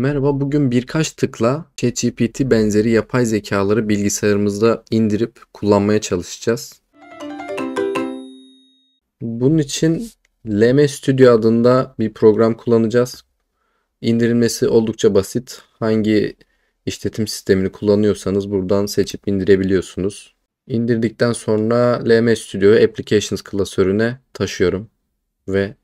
Merhaba, bugün birkaç tıkla ChatGPT benzeri yapay zekaları bilgisayarımızda indirip kullanmaya çalışacağız. Bunun için LM Studio adında bir program kullanacağız. İndirilmesi oldukça basit. Hangi işletim sistemini kullanıyorsanız buradan seçip indirebiliyorsunuz. İndirdikten sonra LM Studio'yu Applications klasörüne taşıyorum ve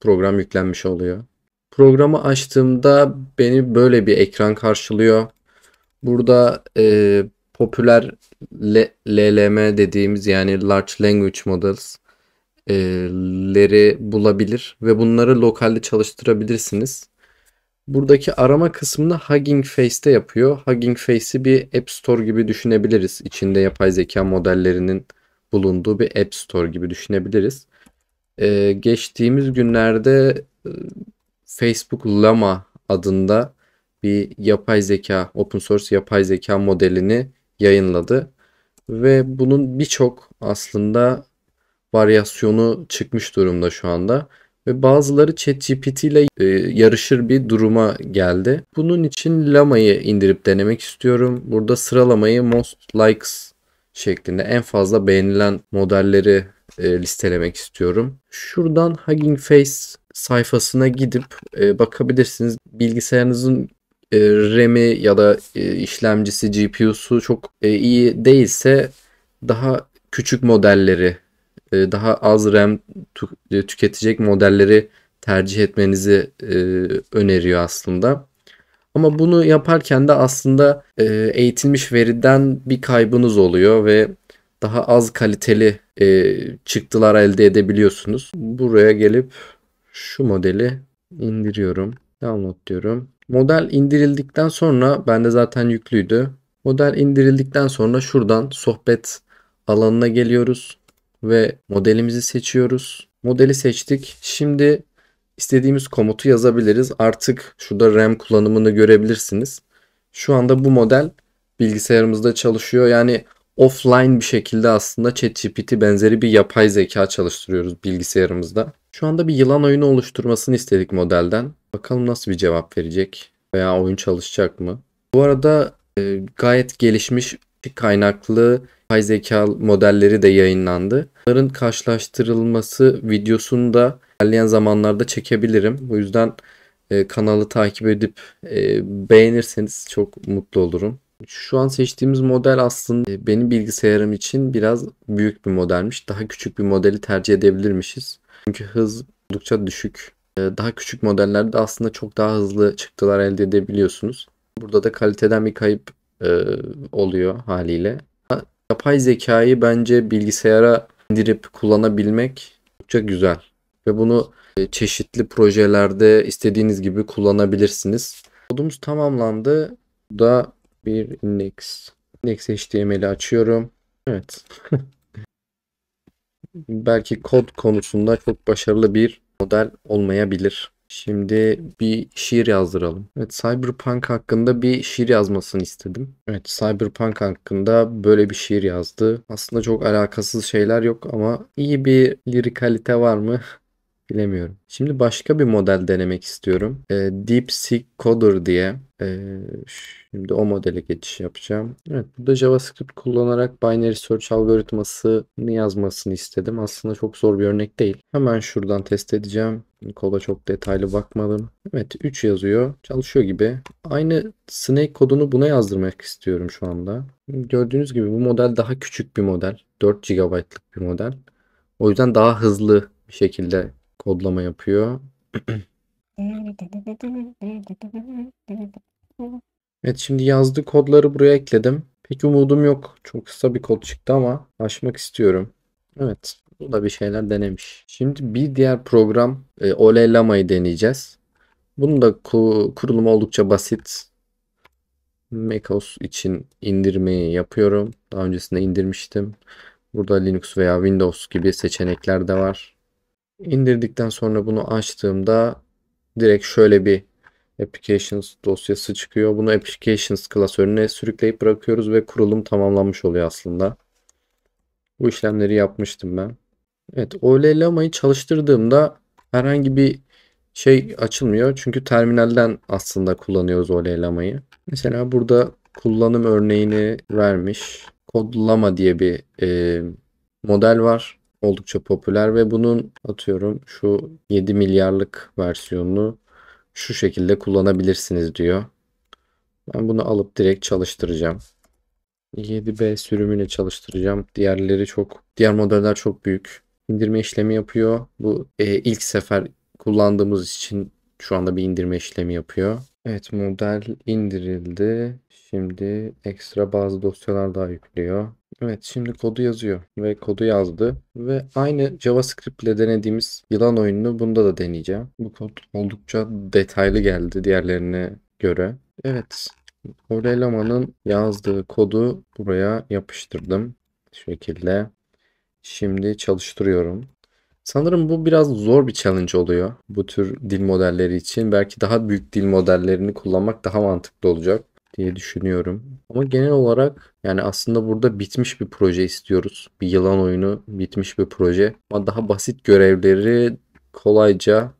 program yüklenmiş oluyor. Programı açtığımda beni böyle bir ekran karşılıyor. Burada e, popüler LLM dediğimiz yani Large Language Models e, leri bulabilir ve bunları lokalde çalıştırabilirsiniz. Buradaki arama kısmını Hugging Face'te yapıyor. Hugging Face'i bir App Store gibi düşünebiliriz. İçinde yapay zeka modellerinin bulunduğu bir App Store gibi düşünebiliriz. Ee, geçtiğimiz günlerde e, Facebook Llama adında bir yapay zeka, open source yapay zeka modelini yayınladı. Ve bunun birçok aslında varyasyonu çıkmış durumda şu anda. Ve bazıları ChatGPT ile e, yarışır bir duruma geldi. Bunun için Lama'yı indirip denemek istiyorum. Burada sıralamayı Most Likes şeklinde en fazla beğenilen modelleri e, listelemek istiyorum. Şuradan Hugging Face sayfasına gidip e, bakabilirsiniz. Bilgisayarınızın e, RAM'i ya da e, işlemcisi, GPU'su çok e, iyi değilse daha küçük modelleri, e, daha az RAM tü- e, tüketecek modelleri tercih etmenizi e, öneriyor aslında. Ama bunu yaparken de aslında e, eğitilmiş veriden bir kaybınız oluyor ve daha az kaliteli e, çıktılar elde edebiliyorsunuz. Buraya gelip şu modeli indiriyorum. Download diyorum. Model indirildikten sonra bende zaten yüklüydü. Model indirildikten sonra şuradan sohbet alanına geliyoruz ve modelimizi seçiyoruz. Modeli seçtik. Şimdi istediğimiz komutu yazabiliriz. Artık şurada RAM kullanımını görebilirsiniz. Şu anda bu model bilgisayarımızda çalışıyor. Yani offline bir şekilde aslında ChatGPT benzeri bir yapay zeka çalıştırıyoruz bilgisayarımızda. Şu anda bir yılan oyunu oluşturmasını istedik modelden. Bakalım nasıl bir cevap verecek veya oyun çalışacak mı? Bu arada e, gayet gelişmiş kaynaklı yapay zeka modelleri de yayınlandı. Bunların karşılaştırılması videosunu da ilerleyen zamanlarda çekebilirim. Bu yüzden e, kanalı takip edip e, beğenirseniz çok mutlu olurum. Şu an seçtiğimiz model aslında benim bilgisayarım için biraz büyük bir modelmiş. Daha küçük bir modeli tercih edebilirmişiz. Çünkü hız oldukça düşük. Ee, Daha küçük modellerde aslında çok daha hızlı çıktılar elde edebiliyorsunuz. Burada da kaliteden bir kayıp e, oluyor haliyle. Yapay zekayı bence bilgisayara indirip kullanabilmek çok güzel. Ve bunu e, çeşitli projelerde istediğiniz gibi kullanabilirsiniz. Kodumuz tamamlandı. Bu da bir index. Index HTML'i açıyorum. Evet. Belki kod konusunda çok başarılı bir model olmayabilir. Şimdi bir şiir yazdıralım. Evet, Cyberpunk hakkında bir şiir yazmasını istedim. Evet, Cyberpunk hakkında böyle bir şiir yazdı. Aslında çok alakasız şeyler yok ama iyi bir lirikalite var mı? Bilemiyorum. Şimdi başka bir model denemek istiyorum. Ee, DeepSeek Coder diye. Ee, şimdi o modele geçiş yapacağım. Evet, burada JavaScript kullanarak binary search algoritmasını yazmasını istedim. Aslında çok zor bir örnek değil. Hemen şuradan test edeceğim. Koda çok detaylı bakmadım. Evet 3 yazıyor. Çalışıyor gibi. Aynı Snake kodunu buna yazdırmak istiyorum şu anda. Gördüğünüz gibi bu model daha küçük bir model. 4 GB'lık bir model. O yüzden daha hızlı bir şekilde kodlama yapıyor. Evet şimdi yazdığı kodları buraya ekledim. Pek umudum yok. Çok kısa bir kod çıktı ama aşmak istiyorum. Evet bu da bir şeyler denemiş. Şimdi bir diğer program e, Lama'yı deneyeceğiz. Bunun da ku- kurulumu oldukça basit. macOS için indirmeyi yapıyorum. Daha öncesinde indirmiştim. Burada Linux veya Windows gibi seçenekler de var. İndirdikten sonra bunu açtığımda direkt şöyle bir applications dosyası çıkıyor. Bunu applications klasörüne sürükleyip bırakıyoruz ve kurulum tamamlanmış oluyor aslında. Bu işlemleri yapmıştım ben. Evet, OLLAMA'yı çalıştırdığımda herhangi bir şey açılmıyor. Çünkü terminalden aslında kullanıyoruz o leylamayı. Mesela burada kullanım örneğini vermiş. Kodlama diye bir e, model var. Oldukça popüler ve bunun atıyorum şu 7 milyarlık versiyonunu şu şekilde kullanabilirsiniz diyor. Ben bunu alıp direkt çalıştıracağım. 7B sürümüyle çalıştıracağım. Diğerleri çok, diğer modeller çok büyük. İndirme işlemi yapıyor. Bu e, ilk sefer kullandığımız için şu anda bir indirme işlemi yapıyor. Evet model indirildi. Şimdi ekstra bazı dosyalar daha yüklüyor. Evet şimdi kodu yazıyor ve kodu yazdı ve aynı JavaScript ile denediğimiz yılan oyununu bunda da deneyeceğim. Bu kod oldukça detaylı geldi diğerlerine göre. Evet Aurelaman'ın yazdığı kodu buraya yapıştırdım. Şu şekilde. Şimdi çalıştırıyorum. Sanırım bu biraz zor bir challenge oluyor bu tür dil modelleri için. Belki daha büyük dil modellerini kullanmak daha mantıklı olacak diye düşünüyorum. Ama genel olarak yani aslında burada bitmiş bir proje istiyoruz. Bir yılan oyunu bitmiş bir proje. Ama daha basit görevleri kolayca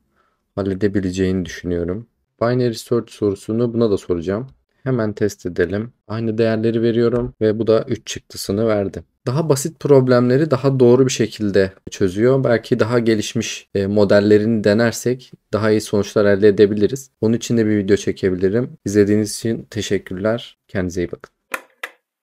halledebileceğini düşünüyorum. Binary search sorusunu buna da soracağım. Hemen test edelim. Aynı değerleri veriyorum ve bu da 3 çıktısını verdi. Daha basit problemleri daha doğru bir şekilde çözüyor. Belki daha gelişmiş e, modellerini denersek daha iyi sonuçlar elde edebiliriz. Onun için de bir video çekebilirim. İzlediğiniz için teşekkürler. Kendinize iyi bakın.